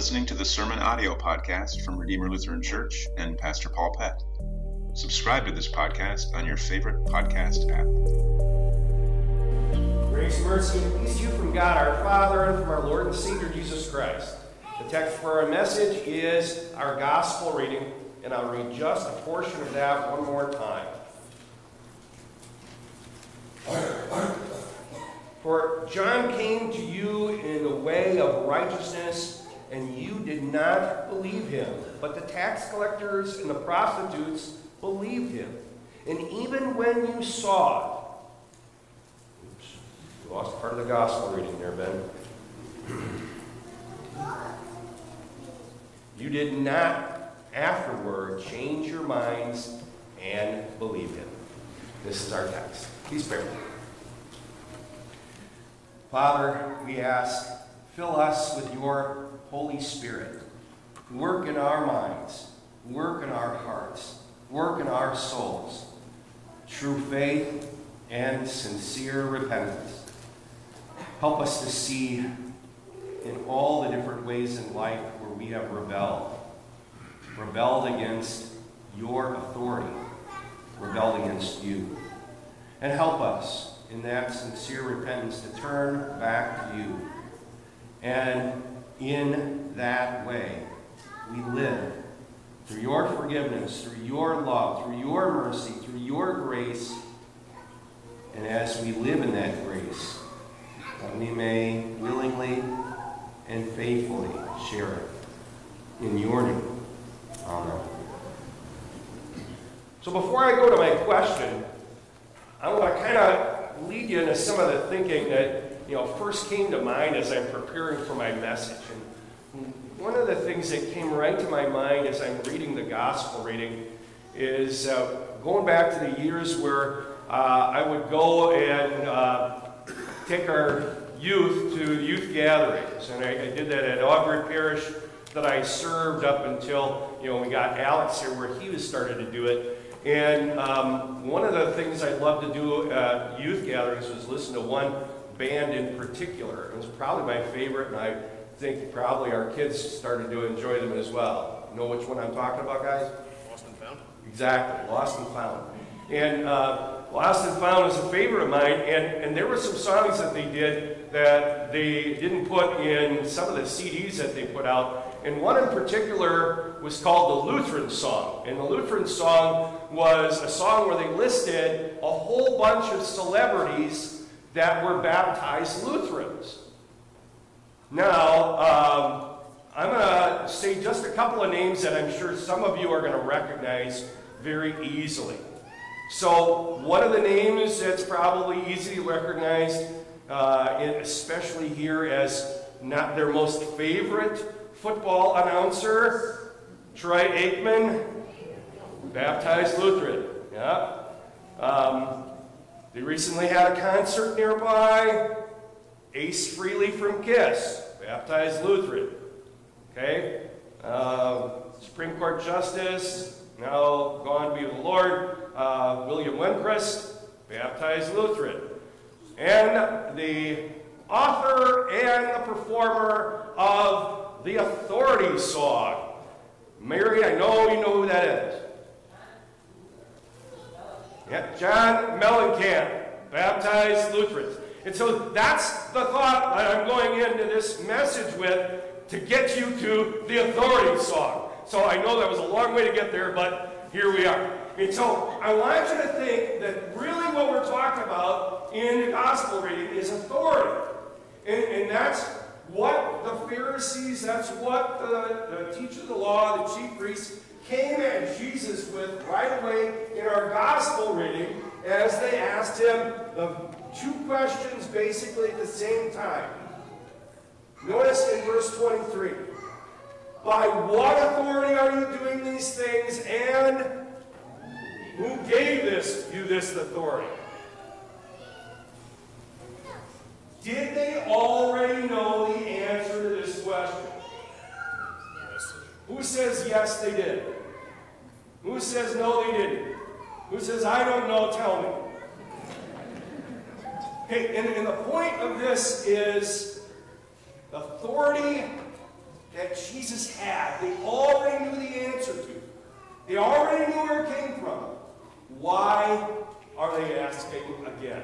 listening to the Sermon Audio Podcast from Redeemer Lutheran Church and Pastor Paul Pett. Subscribe to this podcast on your favorite podcast app. Grace, mercy, and peace to you from God our Father and from our Lord and Savior Jesus Christ. The text for our message is our gospel reading, and I'll read just a portion of that one more time. For John came to you in the way of righteousness, and you did not believe him. But the tax collectors and the prostitutes believed him. And even when you saw it, oops, you lost part of the gospel reading there, Ben. You did not afterward change your minds and believe him. This is our text. Please pray. Father, we ask, fill us with your Holy Spirit. Work in our minds, work in our hearts, work in our souls. True faith and sincere repentance. Help us to see in all the different ways in life where we have rebelled. Rebelled against your authority, rebelled against you. And help us in that sincere repentance to turn back to you. And in that way, we live through your forgiveness, through your love, through your mercy, through your grace. And as we live in that grace, that we may willingly and faithfully share it in your name. Amen. So before I go to my question, I want to kind of lead you into some of the thinking that you know first came to mind as I'm preparing for my message. And one of the things that came right to my mind as I'm reading the gospel reading is uh, going back to the years where uh, I would go and uh, take our youth to youth gatherings, and I, I did that at Aubrey Parish that I served up until you know we got Alex here, where he was started to do it. And um, one of the things I loved to do at youth gatherings was listen to one band in particular. It was probably my favorite, and I think probably our kids started to enjoy them as well. You know which one I'm talking about, guys? Lost and Found? Exactly, Lost and Found. And uh, Lost and Found is a favorite of mine, and, and there were some songs that they did that they didn't put in some of the CDs that they put out. And one in particular was called the Lutheran Song. And the Lutheran Song was a song where they listed a whole bunch of celebrities that were baptized Lutherans. Now, um, I'm going to say just a couple of names that I'm sure some of you are going to recognize very easily. So, one of the names that's probably easily recognized, uh, especially here as not their most favorite football announcer, Troy Aikman, baptized Lutheran. Yeah. Um, they recently had a concert nearby. Ace Frehley from Kiss, baptized Lutheran. Okay? Uh, Supreme Court Justice, now gone to be the Lord, uh, William Rehnquist, baptized Lutheran. And the author and the performer of the Authority song. Mary, I know you know who that is. John Mellencamp, baptized Lutherans. And so that's the thought that I'm going into this message with to get you to the authority song. So I know that was a long way to get there, but here we are. And so I want you to think that really what we're talking about in the gospel reading is authority. And, and that's what the Pharisees, that's what the, the teachers of the law, the chief priests, came at Jesus with right away in our gospel reading as they asked him the two questions basically at the same time. Notice in verse 23 By what authority are you doing these things, and who gave this you this authority? Did they already know the answer to this question? Who says yes, they did? Who says no, they didn't? Who says I don't know, tell me? Okay, and, and the point of this is the authority that Jesus had, they already knew the answer to. They already knew where it came from. Why are they asking again?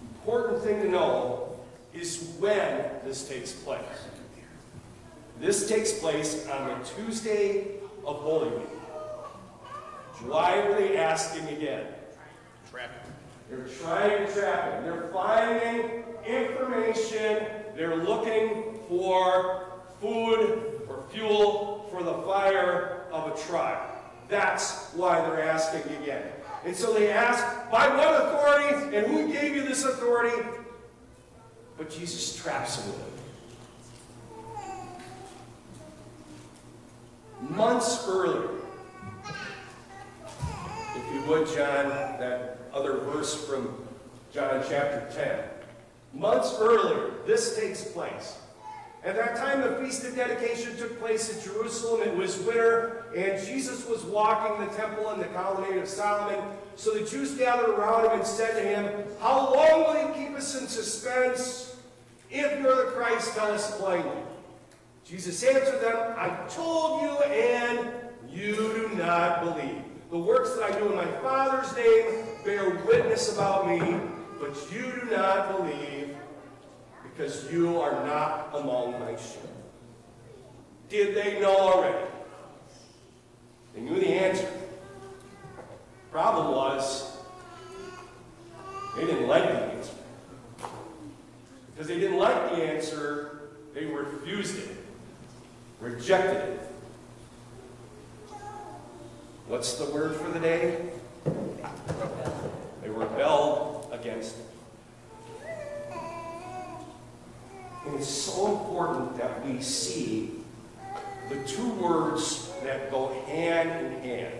Important thing to know is when this takes place. This takes place on the Tuesday of Holy Week. Why are they asking again? Trapping. They're trying to trap him. They're finding information. They're looking for food or fuel for the fire of a tribe. That's why they're asking again. And so they ask, by what authority and who gave you this authority? But Jesus traps them with it. Months earlier, if you would, John, that other verse from John chapter 10. Months earlier, this takes place. At that time, the Feast of Dedication took place in Jerusalem. It was winter, and Jesus was walking the temple in the colonnade of Solomon. So the Jews gathered around him and said to him, How long will you keep us in suspense? If you're the Christ, tell us plainly. Jesus answered them, I told you, and you do not believe. The works that I do in my Father's name bear witness about me, but you do not believe because you are not among my sheep. Did they know already? They knew the answer. Problem was, they didn't like the answer. Because they didn't like the answer, they refused it, rejected it. What's the word for the day? They rebelled against it. And it's so important that we see the two words that go hand in hand.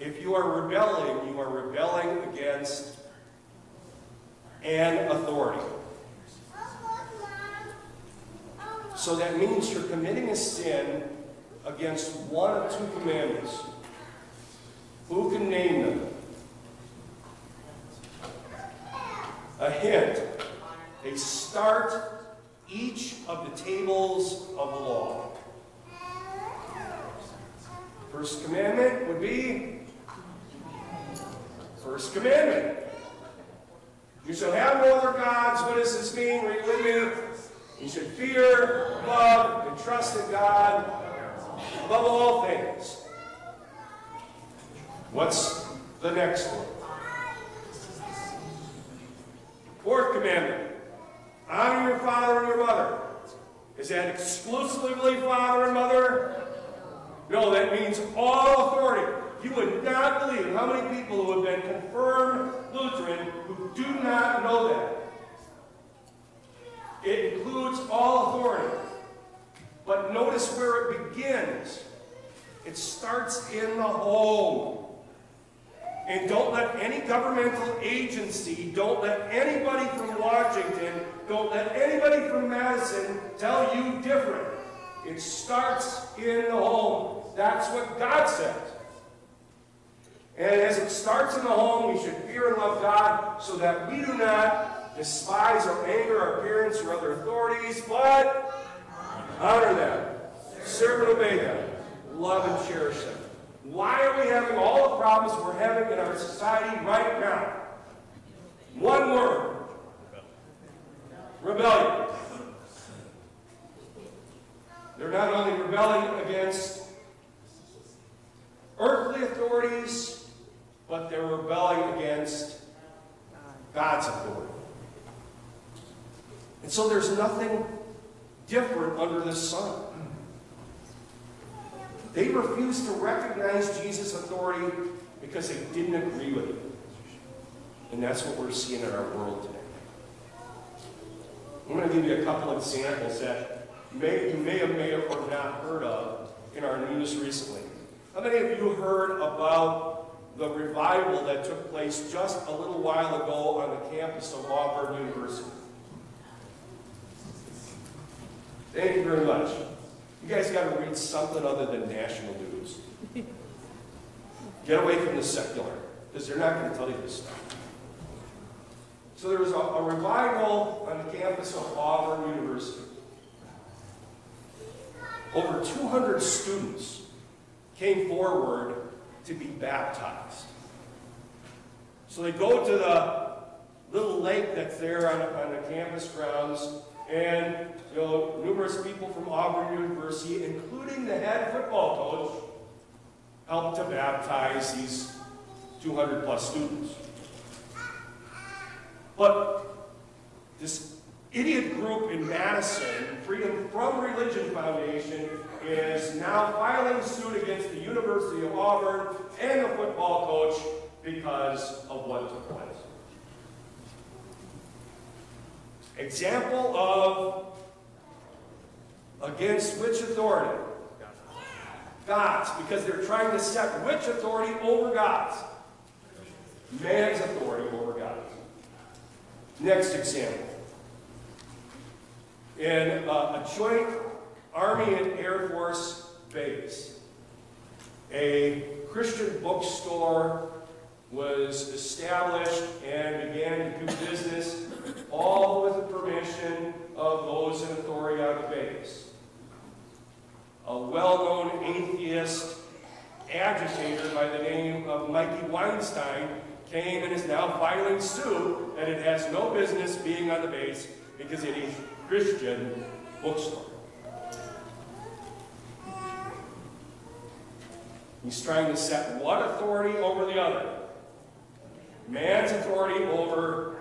If you are rebelling, you are rebelling against an authority. So that means you're committing a sin against one of two commandments. Who can name them? A hint. They start each of the tables of the law. First commandment would be First commandment. You shall have no other gods. What does this mean? Read with me. You should fear, love, and trust in God above all things. What's the next one? Fourth commandment. Honor your father and your mother. Is that exclusively father and mother? No, that means all authority. You would not believe how many people who have been confirmed Lutheran who do not know that. Includes all authority. But notice where it begins. It starts in the home. And don't let any governmental agency, don't let anybody from Washington, don't let anybody from Madison tell you different. It starts in the home. That's what God says. And as it starts in the home, we should fear and love God so that we do not despise or anger our parents or other authorities, but honor them, serve and obey them, love and cherish them. Why are we having all the problems we're having in our society right now? One word. Rebellion. They're not only rebelling against earthly authorities, but they're rebelling against God's authority. And so there's nothing different under the sun. They refused to recognize Jesus' authority because they didn't agree with it. And that's what we're seeing in our world today. I'm going to give you a couple of examples that you may, you may have may or not heard of in our news recently. How many of you heard about the revival that took place just a little while ago on the campus of Auburn University? Thank you very much. You guys got to read something other than national news. Get away from the secular, because they're not going to tell you this stuff. So there was a, a revival on the campus of Auburn University. Over 200 students came forward to be baptized. So they go to the little lake that's there on, on the campus grounds, and you know, numerous people from Auburn University, including the head football coach, helped to baptize these 200 plus students. But this idiot group in Madison, Freedom from Religion Foundation, is now filing suit against the University of Auburn and the football coach because of what took place. Example of against which authority? God's, because they're trying to set which authority over God's? Man's authority over God's. Next example. In uh, a joint Army and Air Force base, a Christian bookstore was established and began to do business, all with the permission of those in authority on the base. A well-known atheist agitator by the name of Mikey Weinstein came and is now filing suit that it has no business being on the base because it is a Christian bookstore. He's trying to set one authority over the other. Man's authority over,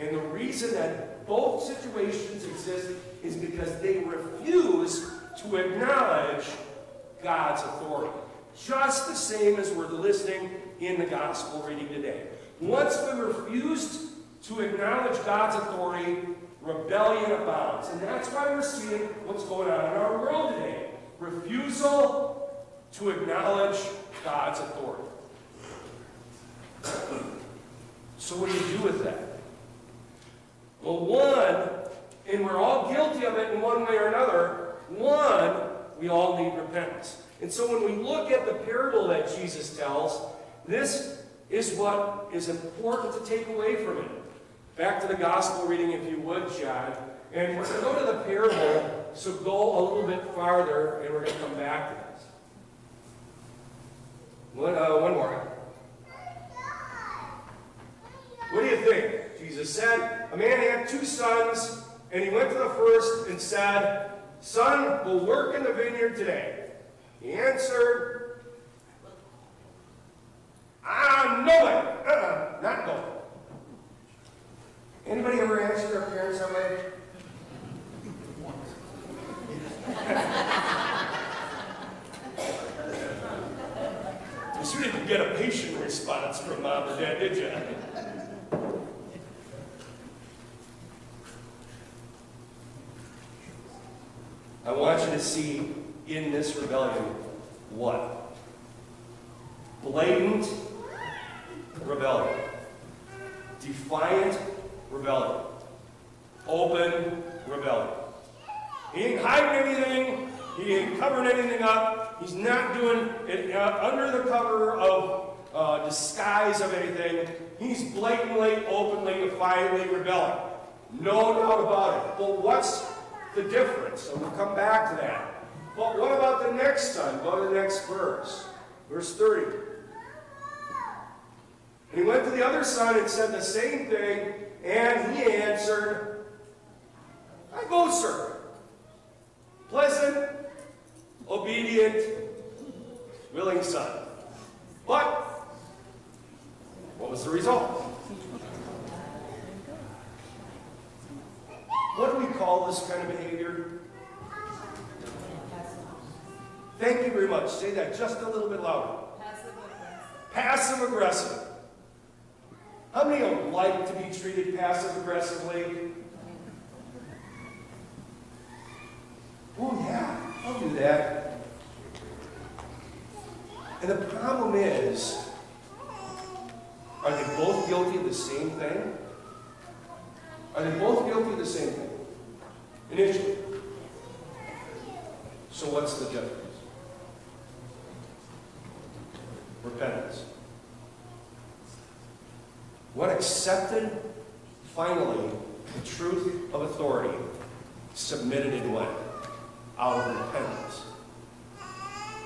and the reason that both situations exist is because they refuse to acknowledge God's authority. Just the same as we're listening in the gospel reading today. Once we refused to acknowledge God's authority, rebellion abounds. And that's why we're seeing what's going on in our world today. Refusal to acknowledge God's authority. So what do you do with that? Well, one, and we're all guilty of it in one way or another, one, we all need repentance. And so when we look at the parable that Jesus tells, this is what is important to take away from it. Back to the gospel reading, if you would, John. And we're going to go to the parable, so go a little bit farther, and we're going to come back to this. One, uh, one more. What do you think? Jesus said, A man had two sons, and he went to the first and said, Son, we'll work in the vineyard today. He answered, I'm knowing. Uh-uh, not going. Anybody ever answer their parents that way? you didn't get a patient response from mom or dad, did you? I want you see in this rebellion what? Blatant rebellion. Defiant rebellion. Open rebellion. He ain't hiding anything. He ain't covering anything up. He's not doing it uh, under the cover of uh, disguise of anything. He's blatantly, openly, defiantly rebelling. No doubt about it. But what's the difference? And we'll come back to that. But what about the next son? Go to the next verse. Verse 30. And he went to the other son and said the same thing, and he answered, I go, sir. Pleasant, obedient, willing son. But, what was the result? What do we call this kind of behavior? Thank you very much. Say that just a little bit louder. Passive aggressive. How many would like to be treated passive aggressively? Oh, yeah, I'll do that. And the problem is, are they both guilty of the same thing? Are they both guilty of the same thing? Initially. So what's the difference? Repentance. What accepted Finally, the truth of authority submitted in what? Out of repentance.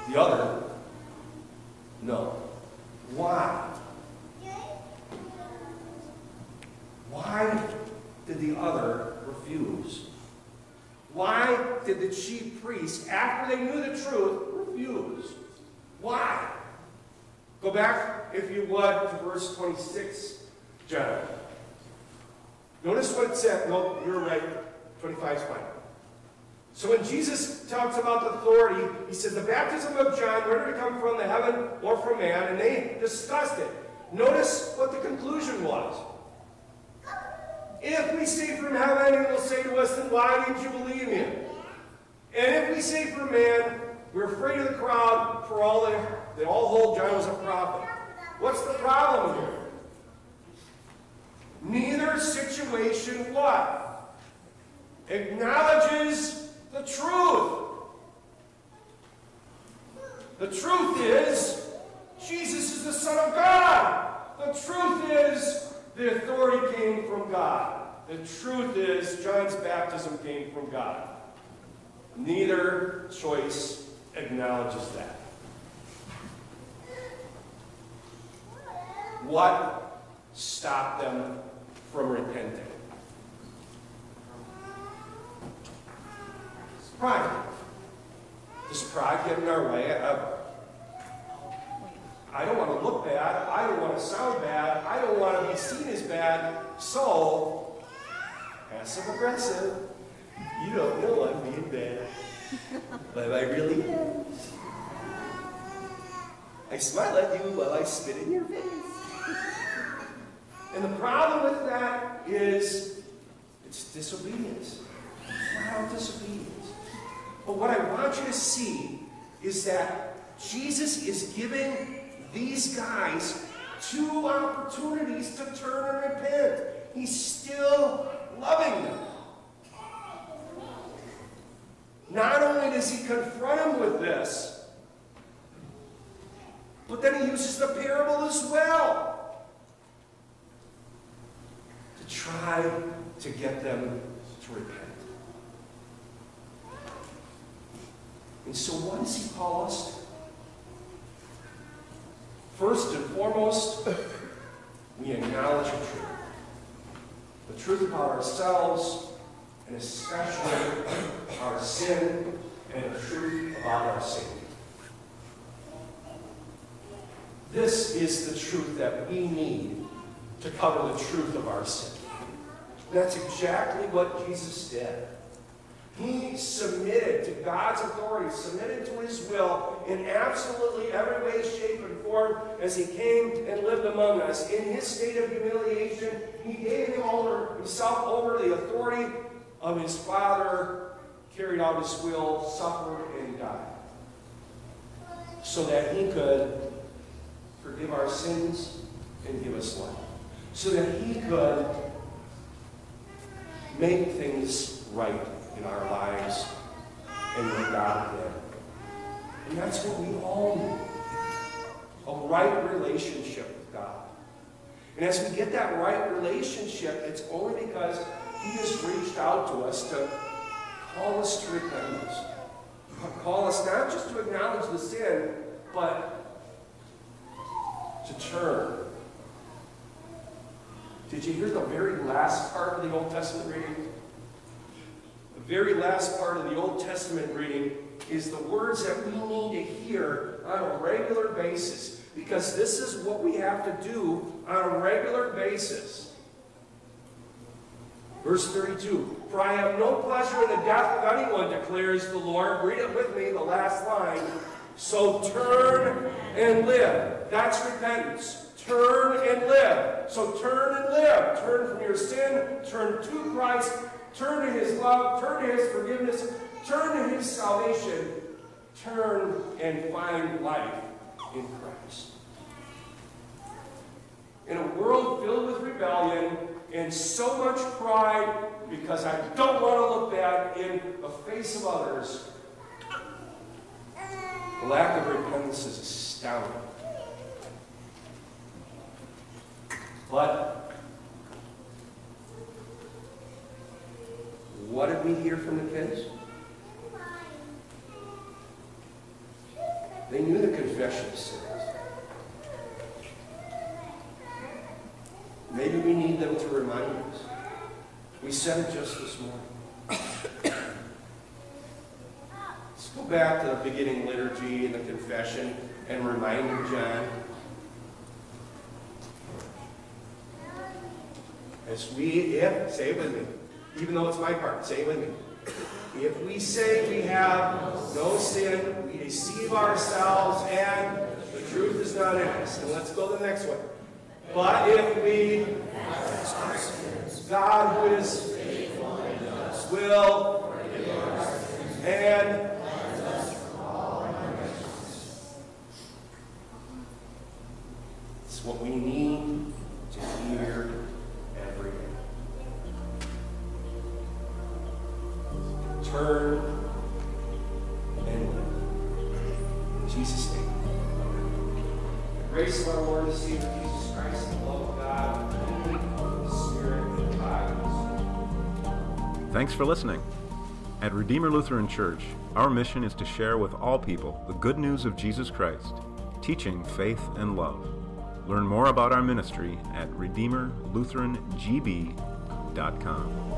The other, no. Why? Why did the other refuse? Why did the chief priests, after they knew the truth, refuse? Why? Go back, if you would, to verse 26, John. Notice what it said. No, you're right. 25 is fine. So when Jesus talks about the authority, he says, the baptism of John, where did it come from, the heaven or from man? And they discussed it. Notice what the conclusion was. If we say from heaven, he will say to us, then why didn't you believe him? And if we say from man, we're afraid of the crowd, for all they, they all hold John was a prophet. What's the problem here? Neither situation what? Acknowledges the truth. The truth is, Jesus is the Son of God. The truth is, the authority came from God. The truth is, John's baptism came from God. Neither choice acknowledges that. What stopped them from repenting? Pride. Does pride get in our way? I don't want to look bad. I don't want to sound bad. I don't want to be seen as bad. So, passive aggressive. You don't know I'm being bad. but I really am. I smile at you while I spit in your face. And the problem with that is it's disobedience. Mild disobedience. But what I want you to see is that Jesus is giving these guys two opportunities to turn and repent. He's still loving them. Not only does he confront them with this, but then he uses the parable as well to try to get them to repent. And so, what does he call us? First and foremost, we acknowledge the truth. The truth about ourselves, and especially our sin, and the truth about our Savior. This is the truth that we need to cover the truth of our sin. That's exactly what Jesus did. He submitted to God's authority, submitted to his will in absolutely every way, shape, and form as he came and lived among us. In his state of humiliation, he gave himself over the authority of his Father, carried out his will, suffered, and died. So that he could forgive our sins and give us life. So that he could make things right in our lives and with God then. And that's what we all need. A right relationship with God. And as we get that right relationship, it's only because He has reached out to us to call us to repentance. Call us not just to acknowledge the sin, but to turn. Did you hear the very last part of the Old Testament reading? Very last part of the Old Testament reading is the words that we need to hear on a regular basis because this is what we have to do on a regular basis. Verse 32 For I have no pleasure in the death of anyone, declares the Lord. Read it with me, the last line. So turn and live. That's repentance. Turn and live. So turn and live. Turn from your sin, turn to Christ, Turn to his love, turn to his forgiveness, turn to his salvation, turn and find life in Christ. In a world filled with rebellion and so much pride because I don't want to look bad in the face of others, the lack of repentance is astounding. What did we hear from the kids? They knew the confession of sins. Maybe we need them to remind us. We said it just this morning. Let's go back to the beginning liturgy and the confession and remind John. As we, if, say it with me, even though it's my part, say it with me. If we say we have no sin, we deceive ourselves, and the truth is not in us. And let's go to the next one. But if we, God who is faithful in us, will and grace of our Lord and Savior Jesus Christ, the love of God, and the Spirit and guidance. Thanks for listening. At Redeemer Lutheran Church, our mission is to share with all people the good news of Jesus Christ, teaching faith and love. Learn more about our ministry at redeemerlutherangb.com.